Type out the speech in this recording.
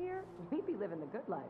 here, we'd be living the good life.